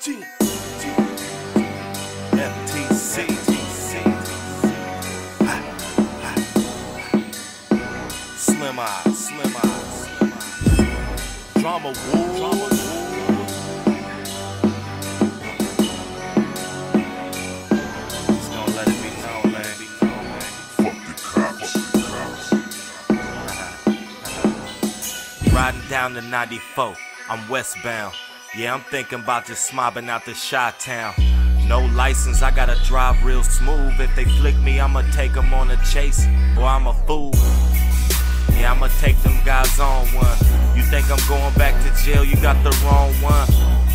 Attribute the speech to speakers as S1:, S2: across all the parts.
S1: Slim eyes, slim eyes. Drama Woo. Drama Woo. Let it be known, man. Riding down the 94, I'm westbound. Yeah, I'm thinking about just mobbing out the Shot Town. No license, I gotta drive real smooth. If they flick me, I'ma take them on a chase. Boy, I'm a fool. Yeah, I'ma take them guys on one. You think I'm going back to jail? You got the wrong one.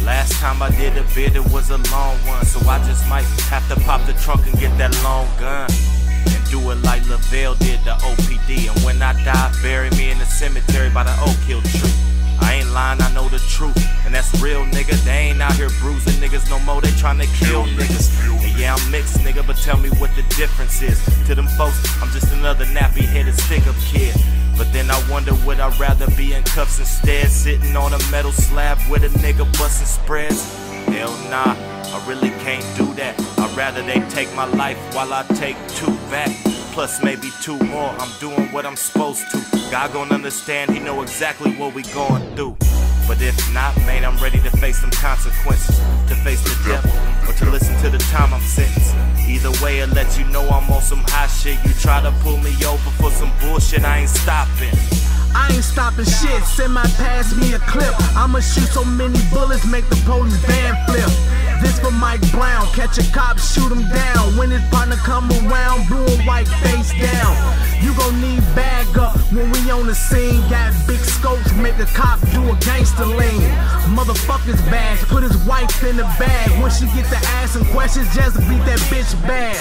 S1: Last time I did a bid, it was a long one. So I just might have to pop the trunk and get that long gun. And do it like Lovelle did the OPD. And when I die, bury me in the cemetery by the Oak Hill tree. I ain't lying, I know the truth. That's real, nigga. They ain't out here bruising niggas no more. They tryna kill niggas. And yeah, I'm mixed, nigga, but tell me what the difference is. To them folks, I'm just another nappy headed stick up kid. But then I wonder would I rather be in cuffs instead, sitting on a metal slab with a nigga busting spreads? Hell nah, I really can't do that. I'd rather they take my life while I take two back. Plus maybe two more. I'm doing what I'm supposed to. God gon' understand, he know exactly what we going through. But if not, man, I'm ready to face some consequences. To face the devil, or to listen to the time I'm sentenced. Either way, it lets you know I'm on some hot shit. You try to pull me over for some bullshit, I ain't stopping.
S2: I ain't stopping shit. Send my pass me a clip. I'ma shoot so many bullets, make the police van flip. This for Mike Brown. Catch a cop, shoot him down. When his partner come around, blue and white face down. You gon' need bag up when we on the scene. Got big scopes, make a cop do a gangster lean. Motherfuckers bad, put his wife in the bag. When she get to asking questions, just beat that bitch bad.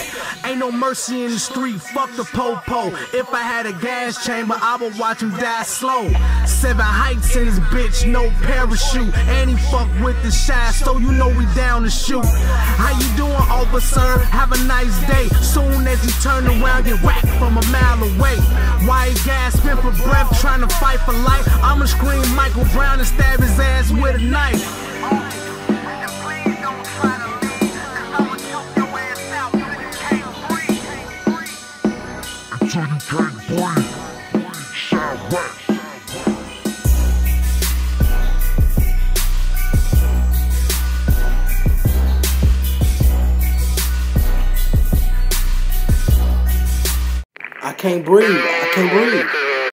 S2: No mercy in the street, fuck the popo. If I had a gas chamber, I would watch him die slow. Seven heights in his bitch, no parachute. And he fuck with the shy, so you know we down to shoot. How you doing, officer? Have a nice day. Soon as you turn around, get whacked from a mile away. Why gasping for breath, trying to fight for life? I'ma scream Michael Brown and stab his ass with a knife. Can't breathe. I can't breathe.